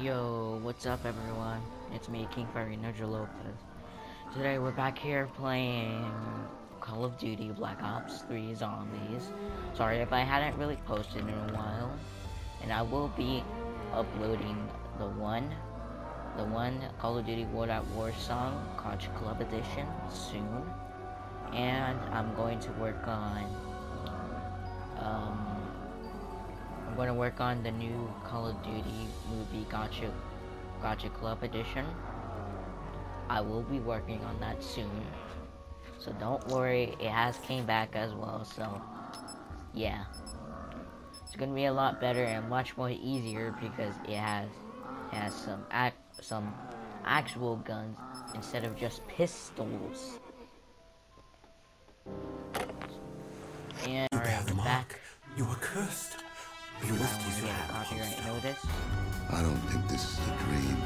Yo, what's up everyone? It's me, King Fiery Ninja Lopez. Today we're back here playing Call of Duty Black Ops 3 Zombies. Sorry if I hadn't really posted in a while. And I will be uploading the one, the one Call of Duty World at War song, Couch Club Edition, soon. And I'm going to work on, um, To work on the new Call of Duty movie Gotcha, Gotcha Club Edition. I will be working on that soon. So don't worry, it has came back as well, so yeah. It's gonna be a lot better and much more easier because it has it has some act some actual guns instead of just pistols. And You alright, bear the we're back. You are cursed. You I must don't use get your a hand. copyright notice. I don't think this is a dream.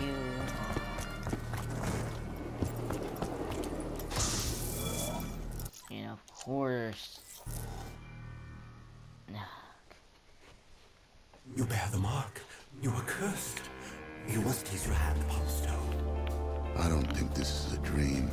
You And of course. You bear the mark. You are cursed. You must use your hand upon the stone. I don't think this is a dream.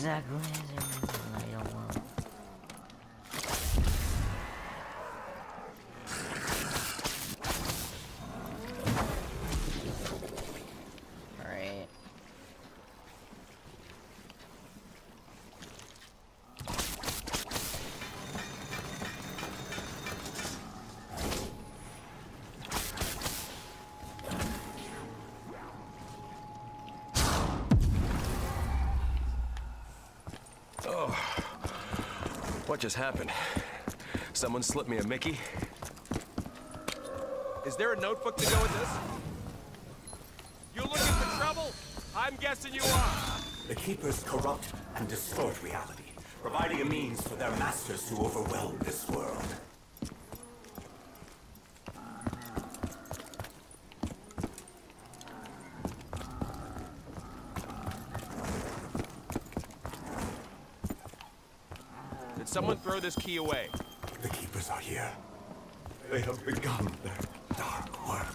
Exactly as I don't want. Alright. What just happened? Someone slipped me a Mickey? Is there a notebook to go with this? You looking for trouble? I'm guessing you are. The Keepers corrupt and distort reality, providing a means for their masters to overwhelm this world. Did someone throw this key away? The Keepers are here. They have begun their dark work.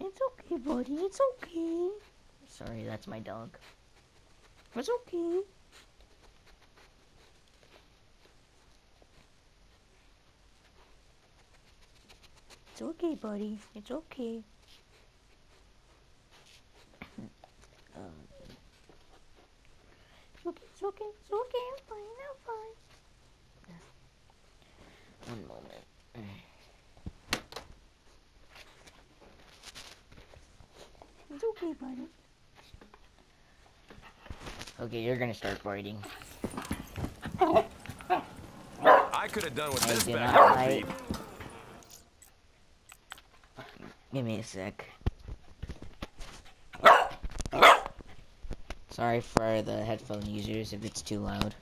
It's okay, buddy. It's okay. Sorry, that's my dog. It's okay. It's okay, buddy. It's okay. um, it's okay. It's okay. It's okay. I'm fine. I'm fine. One moment. It's okay, buddy. Okay, you're gonna start fighting. I could have done with I this did back not on Give me a sec. Sorry for the headphone users if it's too loud.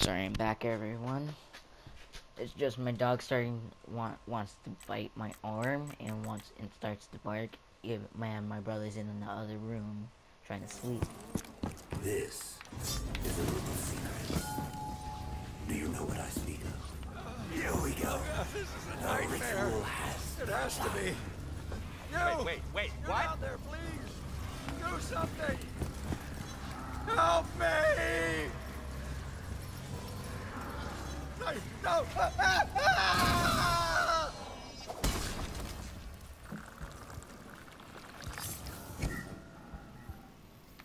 Sorry, I'm back, everyone. It's just my dog starting want wants to bite my arm and wants and starts to bark. If man, my brother's in the other room trying to sleep. This is a little secret. Do you know what I speak of? Here we go. This is a The nightmare. ritual has It has to be. You! Wait, wait, wait, Get what? out there, please! Do something! Help me! No! no.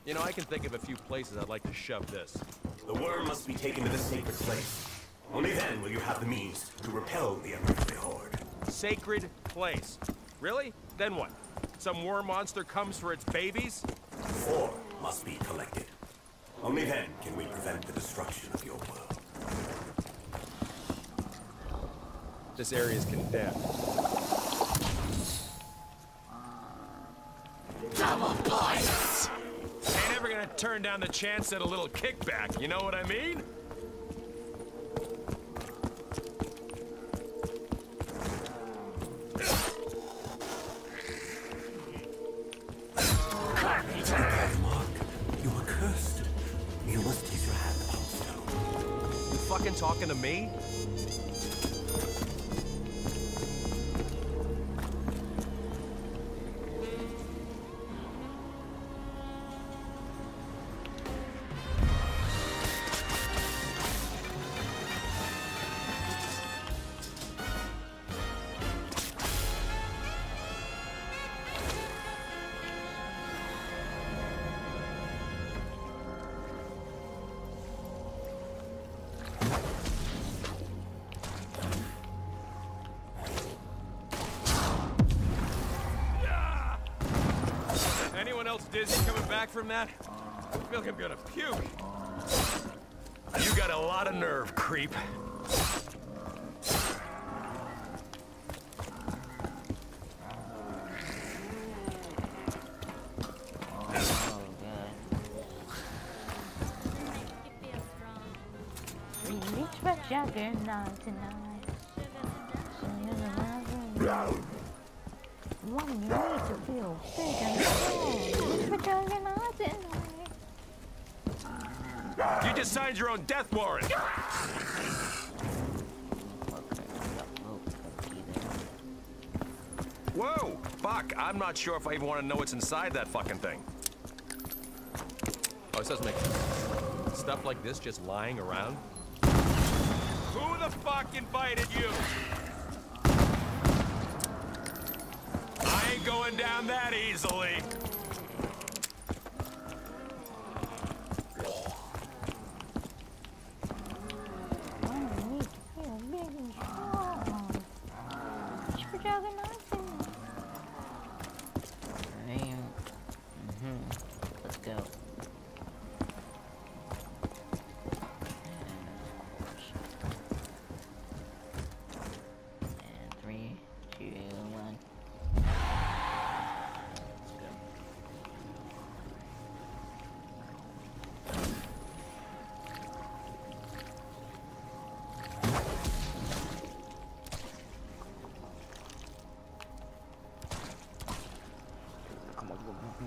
You know, I can think of a few places I'd like to shove this. The worm must be taken to the sacred place. Only then will you have the means to repel the unearthly horde. Sacred place. Really? Then what? Some worm monster comes for its babies? Four must be collected. Only then can we prevent the destruction of your world. This area is condemned. Ain't ever gonna turn down the chance at a little kickback, you know what I mean? Mark, you are dizzy coming back from that? I feel like I'm gonna puke. You got a lot of nerve, creep. Tonight. Signed your own death warrant. Okay, got rope cookie there. Whoa, fuck. I'm not sure if I even want to know what's inside that fucking thing. Oh, this doesn't make sense. Stuff like this just lying around? Who the fuck invited you? I ain't going down that easily. Why do you need to feel big and strong? Reach for juggernaut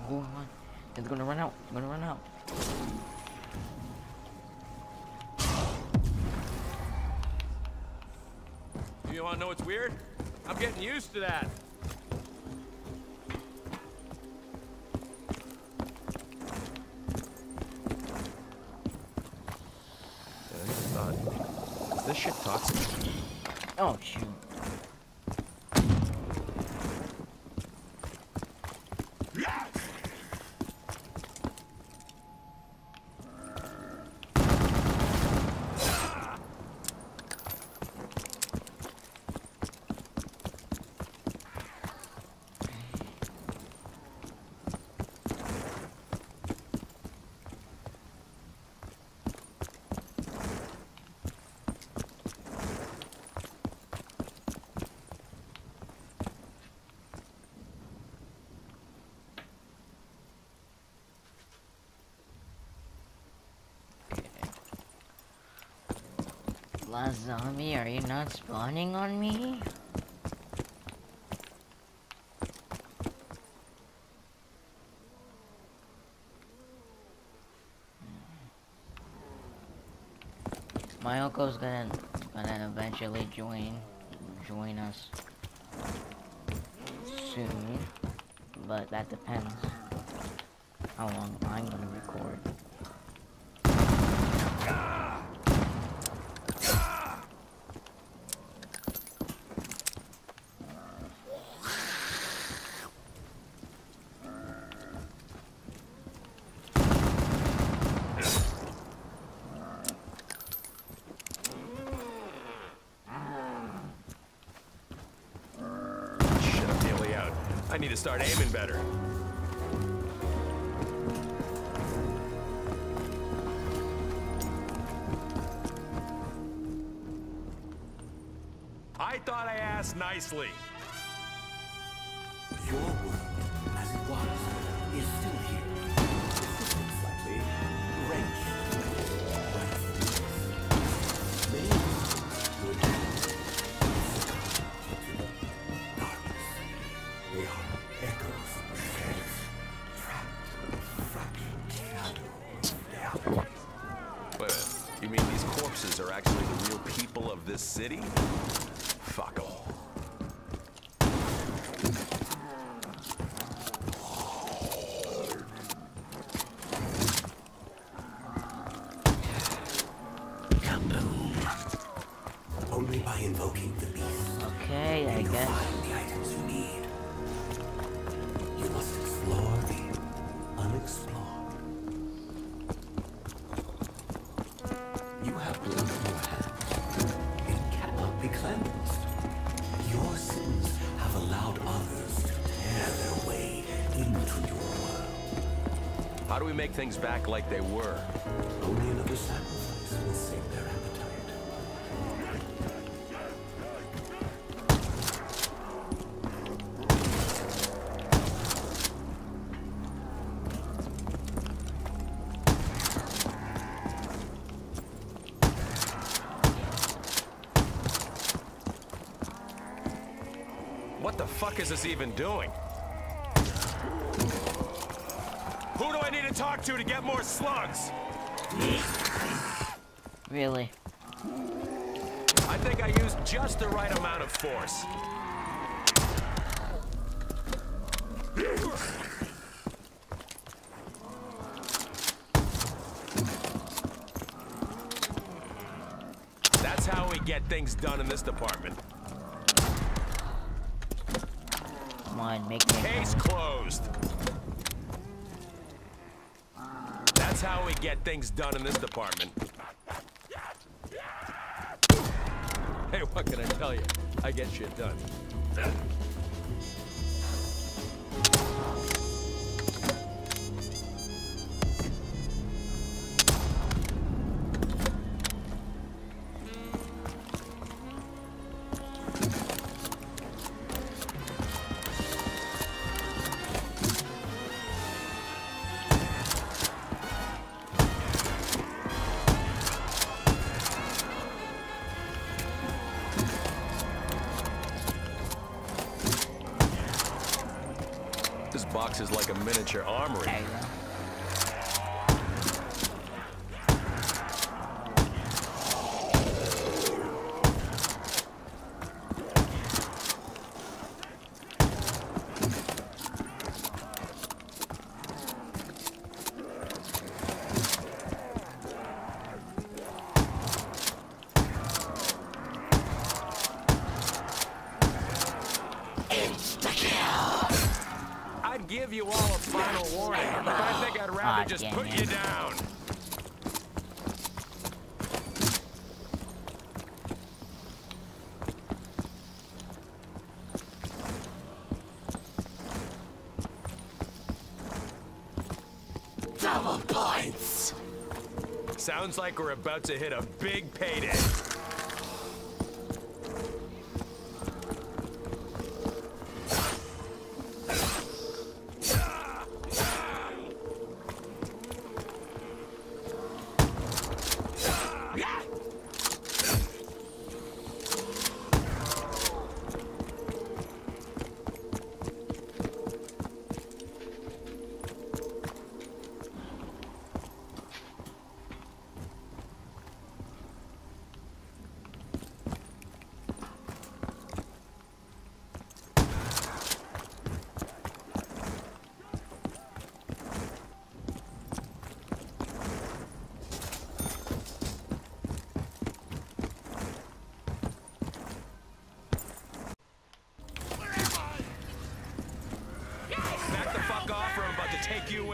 go on. It's gonna run out. It's gonna run out. You want to know what's weird? I'm getting used to that. Last zombie, are you not spawning on me? My uncle's gonna gonna eventually join join us soon, but that depends how long I'm gonna record. Shit, I'm nearly out. I need to start aiming better. I thought I asked nicely. Make things back like they were? Only another sacrifice will sate their appetite. What the fuck is this even doing? Talk to to get more slugs? Really? I think I used just the right amount of force. That's how we get things done in this department. Come on, make me. Case closed. That's how we get things done in this department. Hey, what can I tell you? I get shit done. Sounds like we're about to hit a big payday.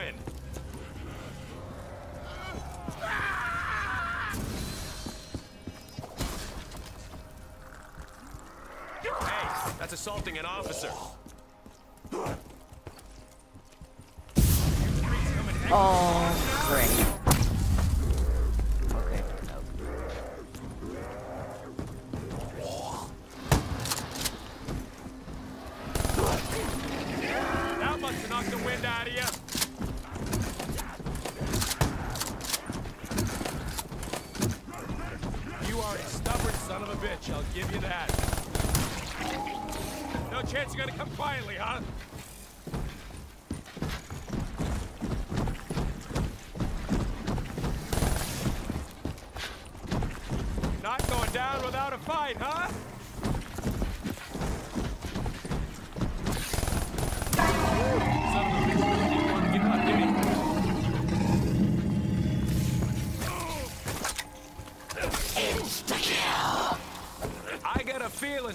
win. Hey, that's assaulting an officer. Oh, great.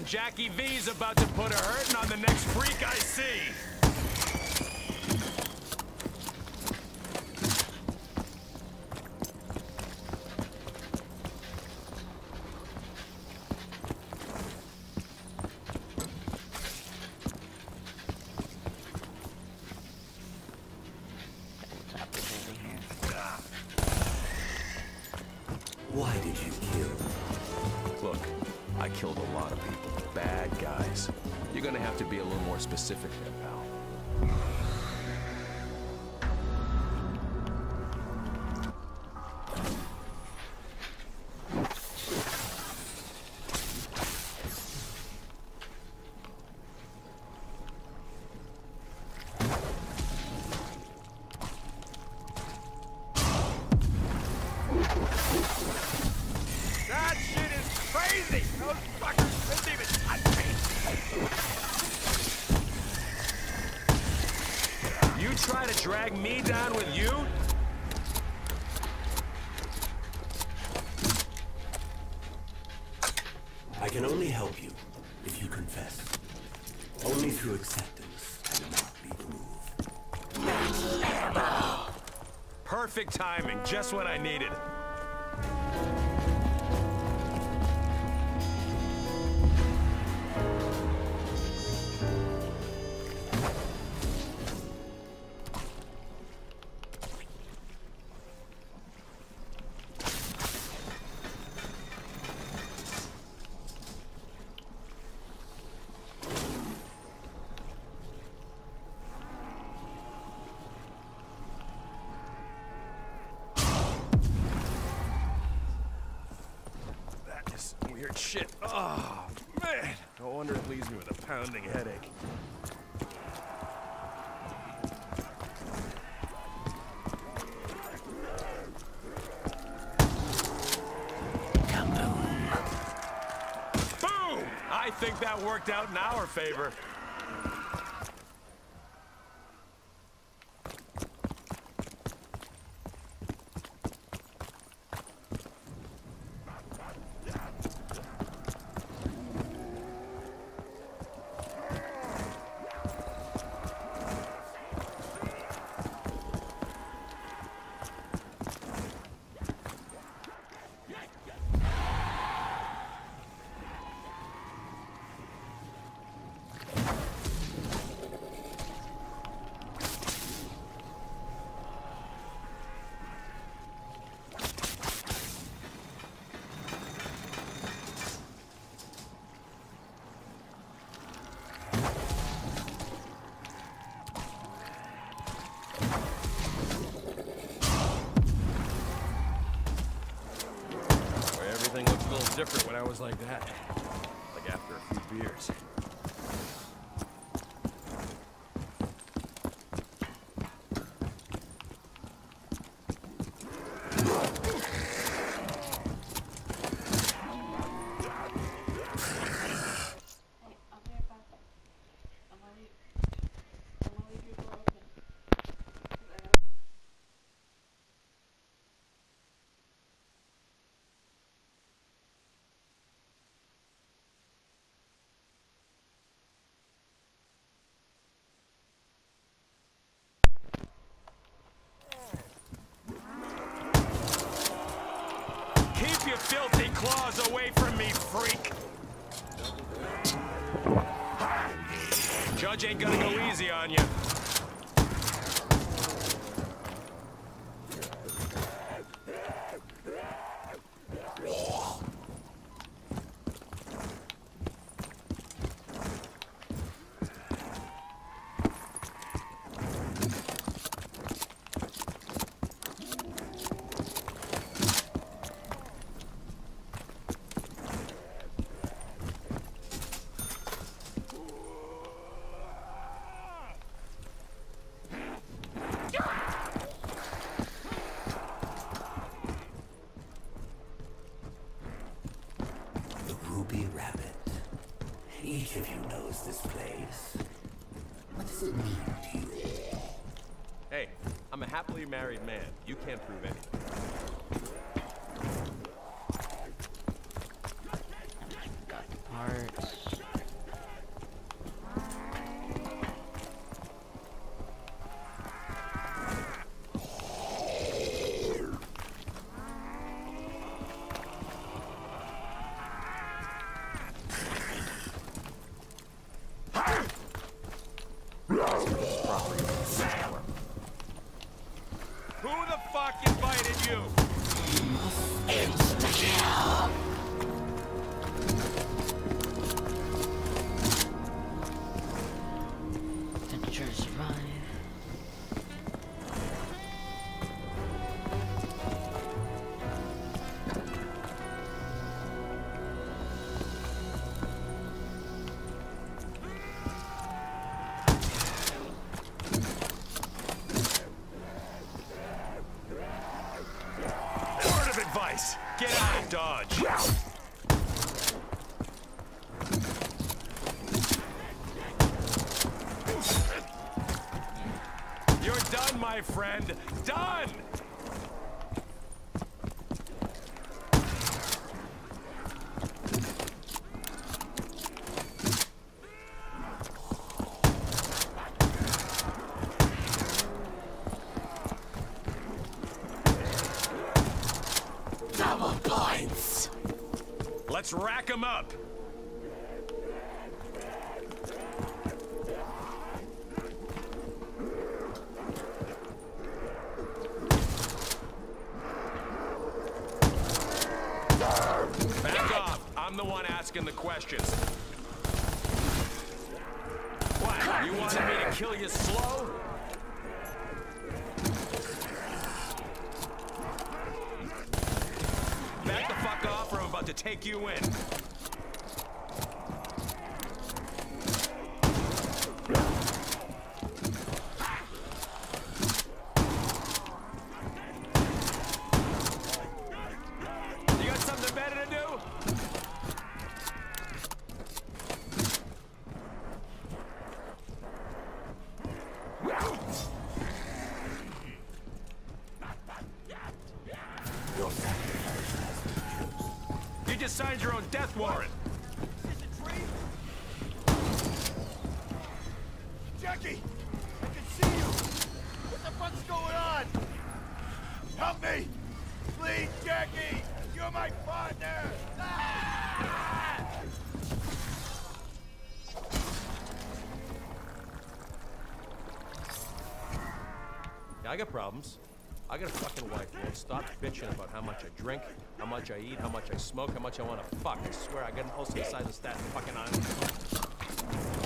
Jackie V's about to put a hurting on the next freak I see. What's happening over here? Why did you kill? Look, I killed a lot of people. Bad guys. You're gonna have to be a little more specific there, pal. Timing, just what I needed. Weird shit. Oh, man. No wonder it leaves me with a pounding headache. Boom! I think that worked out in our favor. Where everything looked a little different when I was like that. claws away from me, freak! Judge ain't gonna go easy on you. Ruby Rabbit. Each of you knows this place. What does it mean to you? Hey, I'm a happily married man. You can't prove anything. Let's rack 'em up. You're my partner! Ah! Yeah, I got problems. I got a fucking wife won't stop bitching about how much I drink, how much I eat, how much I smoke, how much I want to fuck. I swear I got an ulcer the size of Staten fucking Island.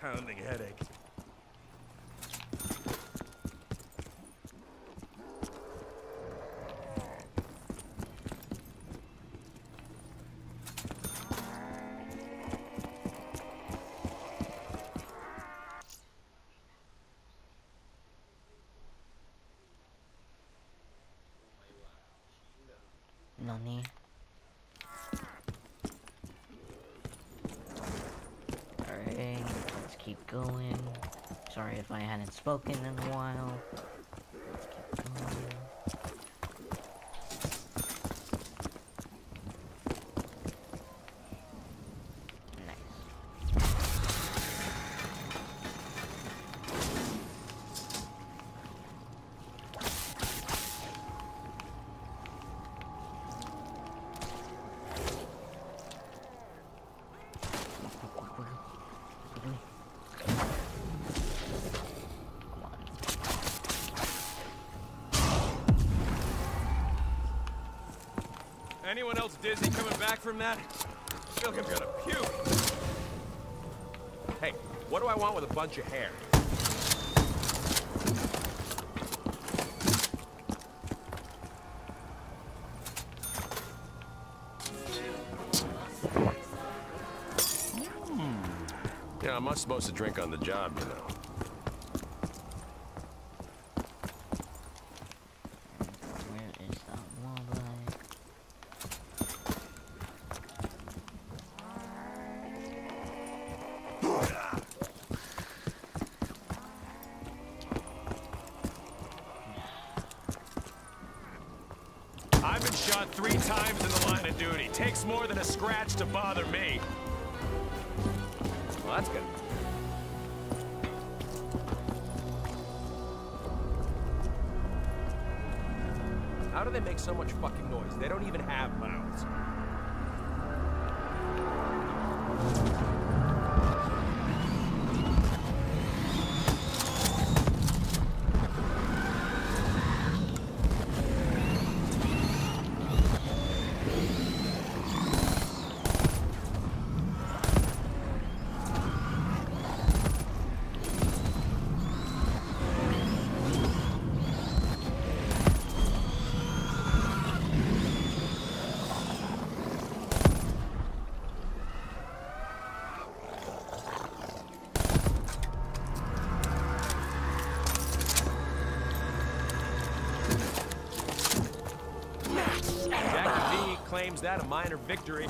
Pounding headache. Nani? Alright, let's keep going. Sorry if I hadn't spoken in a while. Anyone else dizzy coming back from that? I feel like I'm gonna puke. Hey, what do I want with a bunch of hair? Yeah, I'm not supposed to drink on the job, you know. Jackie that a minor victory.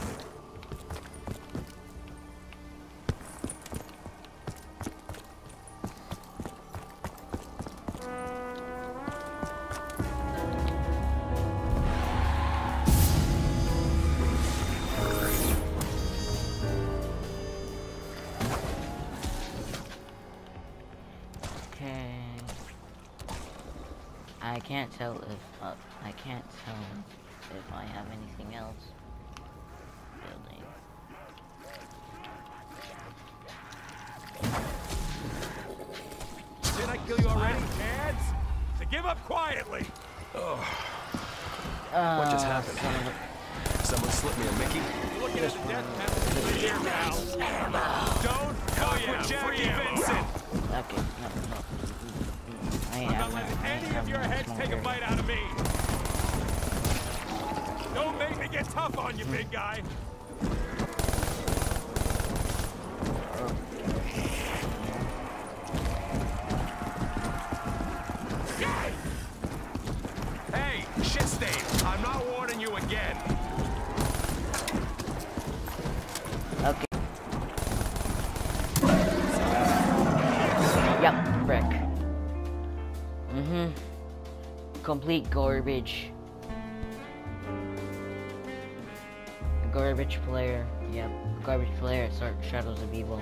Okay. I can't tell if uh, I can't tell if I have anything else. Complete garbage. Garbage player. Yep. Garbage player at Star- Shadows of Evil.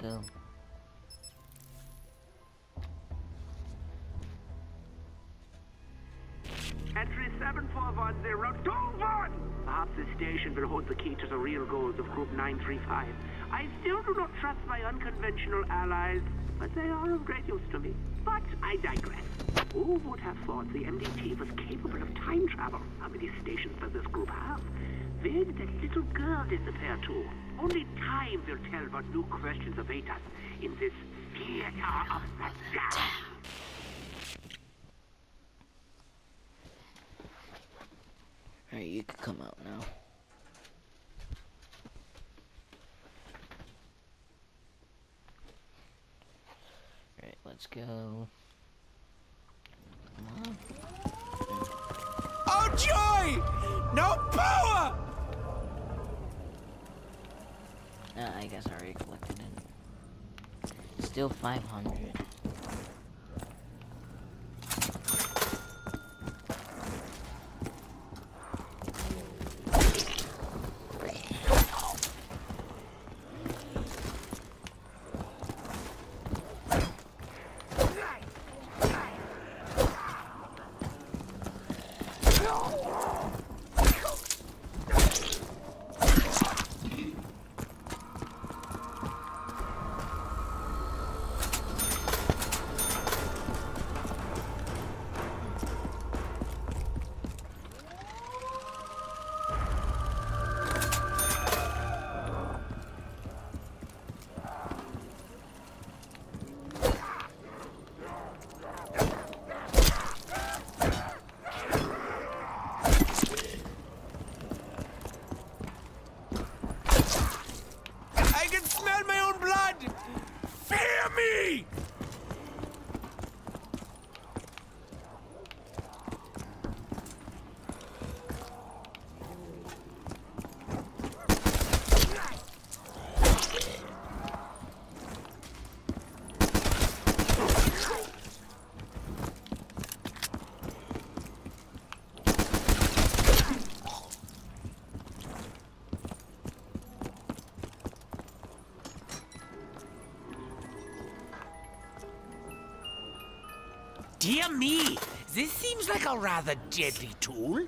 Go. Entry 741021! Perhaps this station will hold the key to the real goals of Group 935. I still do not trust my unconventional allies, but they are of great use to me. But I digress. Who would have thought the MDT was capable of time travel? How many stations does this group have? Where did that little girl disappear to? Only time will tell what new questions await us in this theater of the damned. Alright, you can come out now. Alright, let's go. Come on. Oh, joy! No power! Uh, I guess I already collected it. Still 500. Dear me, this seems like a rather deadly tool.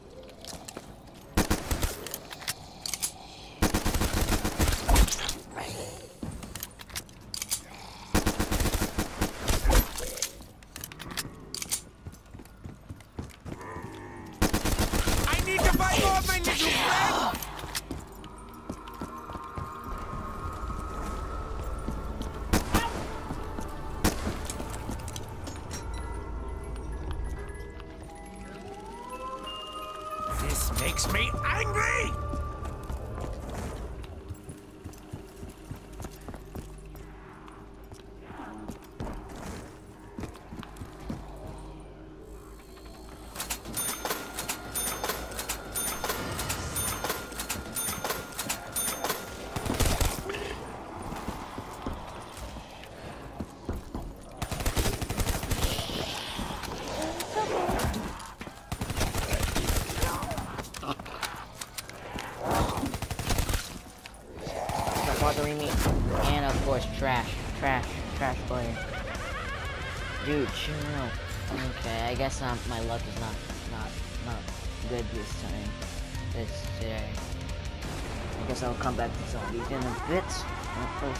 I need to find more of my luck is not, not, not good this time. This today. I guess I'll come back to zombies in a bit. I'm gonna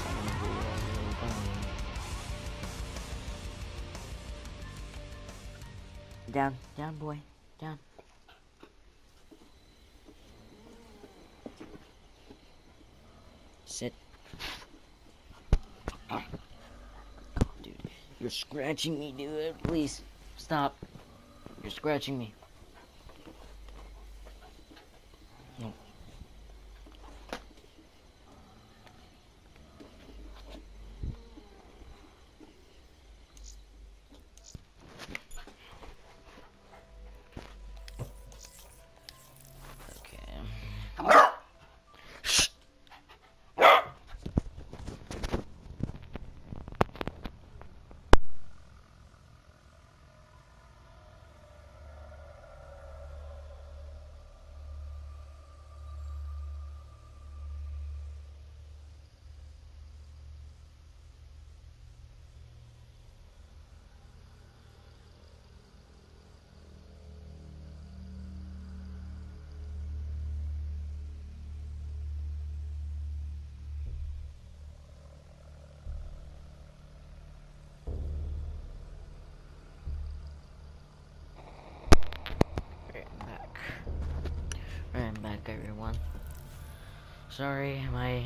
do. Down, down, boy, down. Sit. Ah. Dude, you're scratching me, dude. Please, stop. You're scratching me. No. Okay. back, everyone. Sorry, my...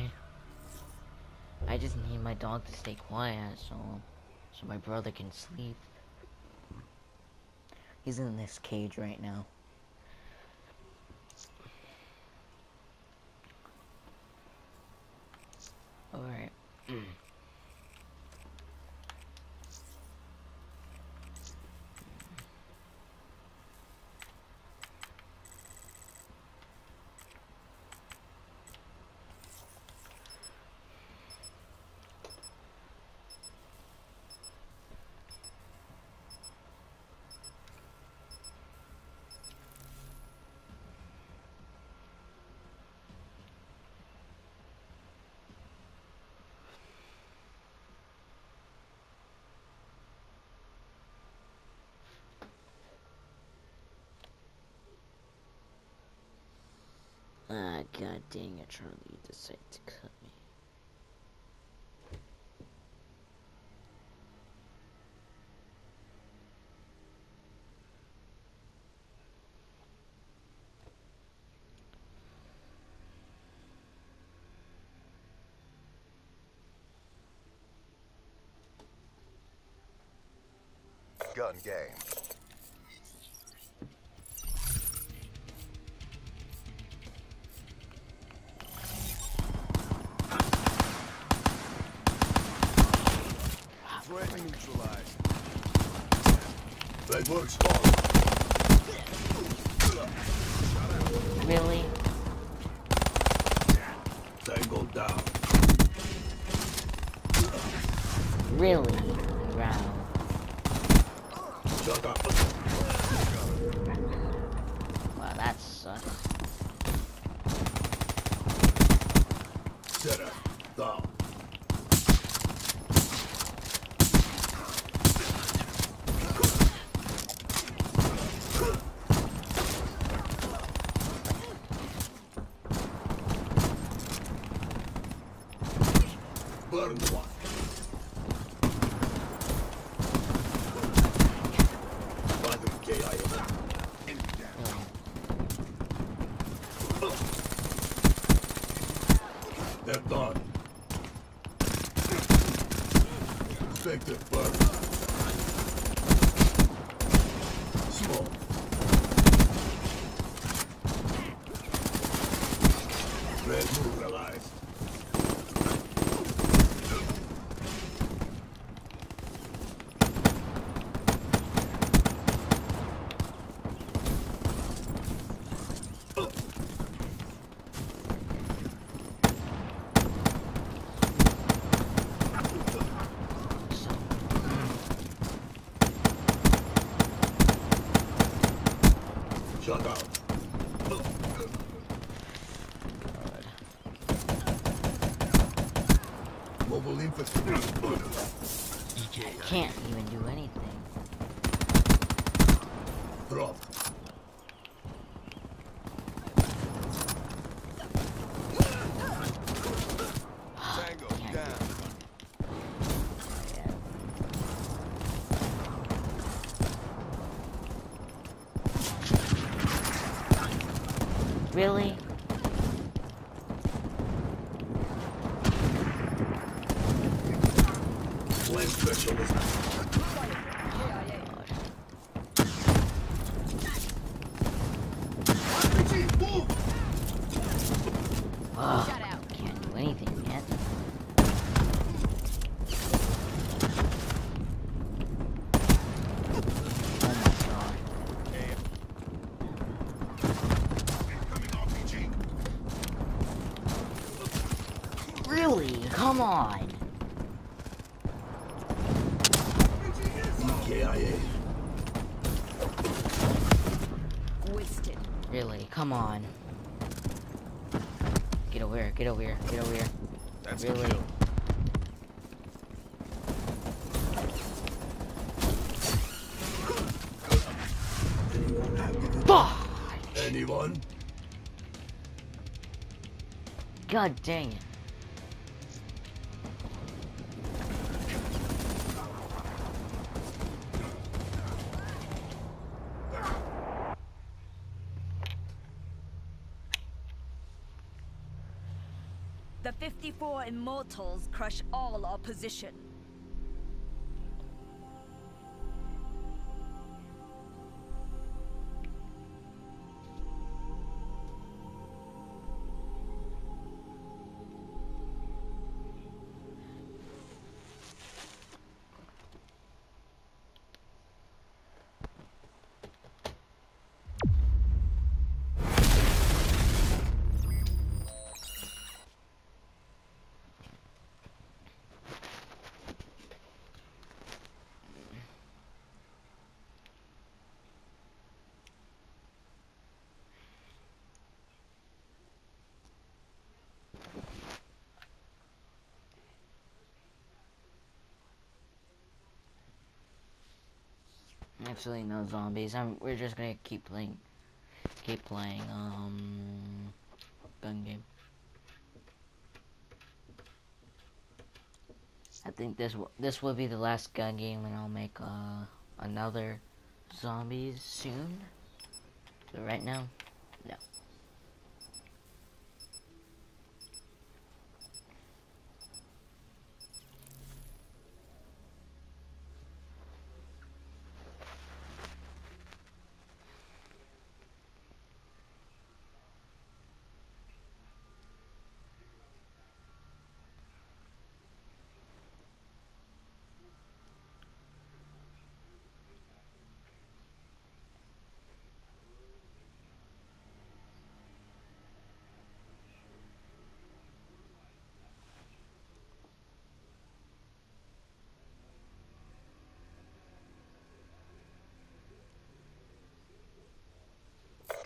I just need my dog to stay quiet, so... So my brother can sleep. He's in this cage right now. Alright. Ah, god dang it, Charlie, you decided to cut Up. Wow, that sucks. Set up. Down. Burn one. Father KIA. They're done. Effective burn. Smoke. Red neutralized. So, Shut down. Infantry. can't even do anything. Drop. Tango Can't do down. Yeah. Really? Flame specialist. RPG, move! Ugh, can't do anything yet. Oh my god. Really? Come on. EKIA. Really? Come on. Get over here. Get over here. Get over here. That's Really? a kill. Fuck! Anyone? God dang it. The 54 Immortals crush all opposition. Actually, no zombies. I'm, we're just gonna keep playing, keep playing, um, gun game. I think this will, this will be the last gun game, and I'll make uh another zombies soon. But right now, no.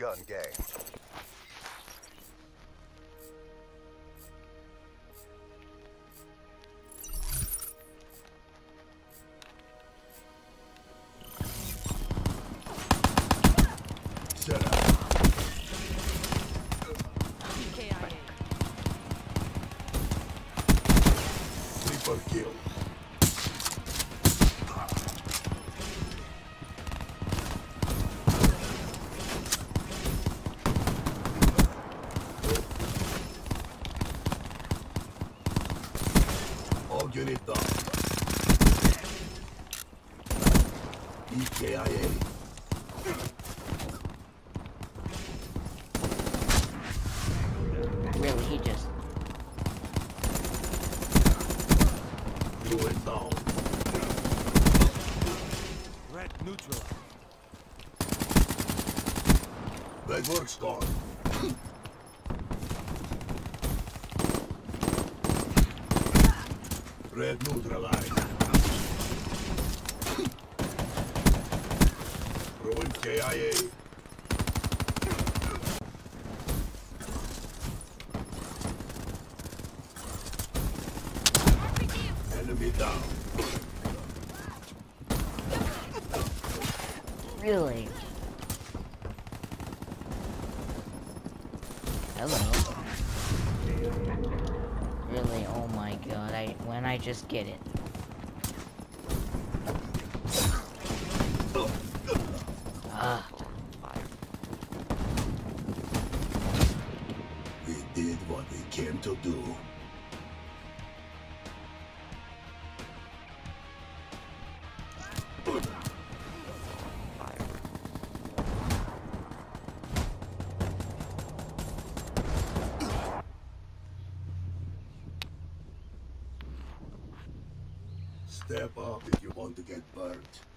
Gun gang. Neutralized. That works gone. Red neutralized. Ruin KIA. Enemy down. really. Hello. Really, oh my god, I when I just get it. Step up if you want to get burnt.